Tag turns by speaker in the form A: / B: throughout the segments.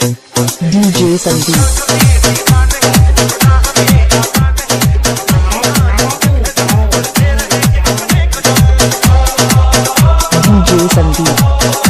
A: DJ Sandeep. DJ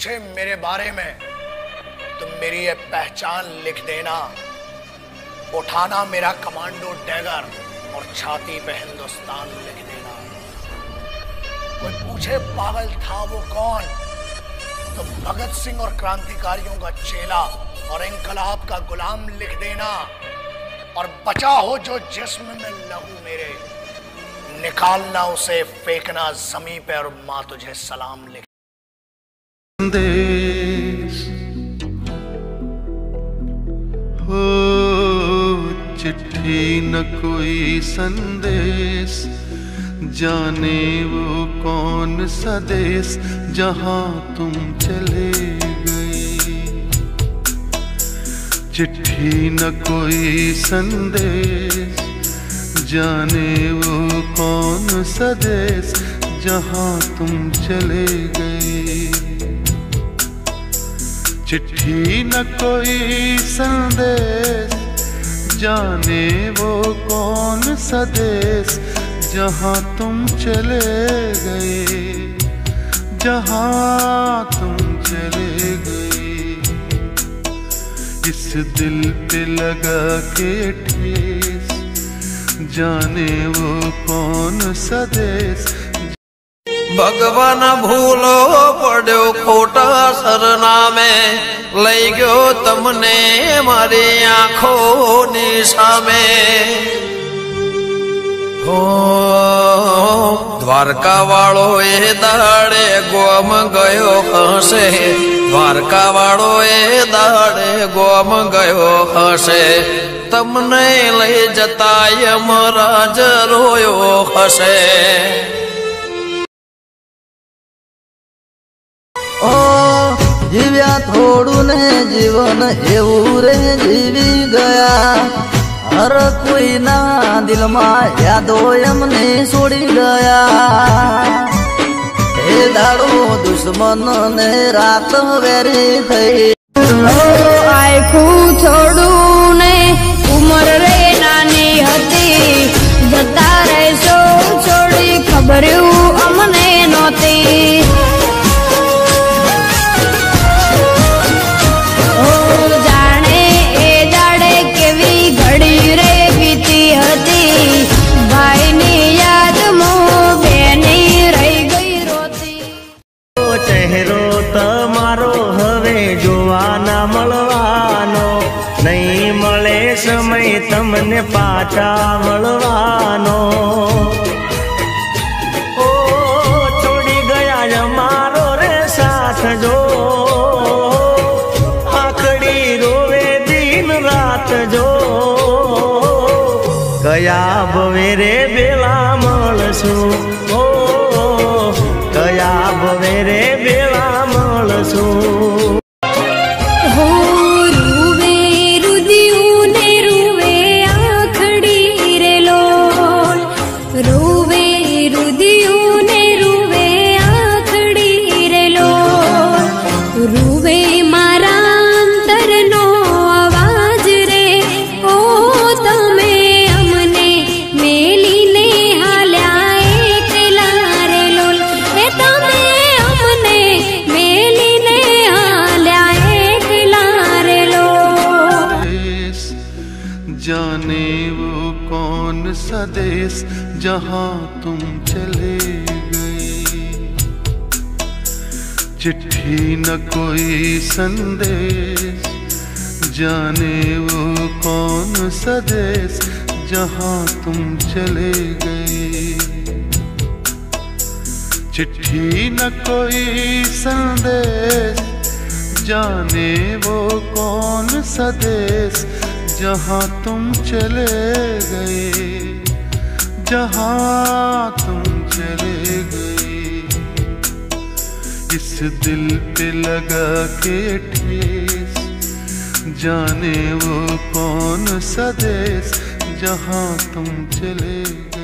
B: पूछे मेरे बारे में तो मेरी ये पहचान लिख देना। उठाना मेरा कमांडो डैगर और छाती पे हिंदुस्तान लिख देना। कोई पूछे पागल था वो कौन? तो भगत सिंह और क्रांतिकारियों का चेला और इंकलाब का गुलाम लिख देना। और बचा हो जो जिस्म में लहू मेरे, निकालना उसे, फेंकना जमी पे और माँ तुझे सलाम लिख
C: संदेश। हो चिट्ठी न कोई संदेश। जाने वो कौन सा देश जहाँ तुम चले गए। चिट्ठी न कोई संदेश। जाने वो कौन सा देश जहाँ तुम चले गए। चिट्ठी न कोई संदेश। जाने वो कौन सा देश, जहाँ तुम चले गए। जहाँ तुम चले गए। इस दिल पे लगा के ठेस। जाने वो कौन सा देश
D: ભગવાન ભૂલો પડ્યો ખોટા સરનામે. લઈ ગયો તમને મારી આંખોની સામે. દ્વારકા વાળો એ દાડે ગોમ ગયો હશે. દ્વારકા વાળો એ દાડે ગોમ ગયો હશે. તમને લઈ જતા યમરાજ રોયો હશે.
E: થોડું ને જીવન એવું રે જીવી ગયા. હર કોઈના દિલમાં યાદો એમને છોડી ગયા. એ દાડો દુશ્મન ને રાત વેરી થઈ.
F: આખું
G: તમને પાછા મળવાનો ઓ, છોડી ગયા મારો રે સાથ જો. આખડી રોવે દિન રાત જો. કયા ભવેરે બેલા મળશું ઓ કયા ભવેરે બેલા મળશું
C: सा देश जहाँ तुम चले गए। चिट्ठी न कोई संदेश, जाने वो कौन सा देश जहाँ तुम चले गए। चिट्ठी न कोई संदेश, जाने वो कौन सा देश जहाँ तुम चले गए, जहाँ तुम चले गए, इस दिल पे लगा के ठेस, जाने वो कौन सदेश देश जहाँ तुम चले गए।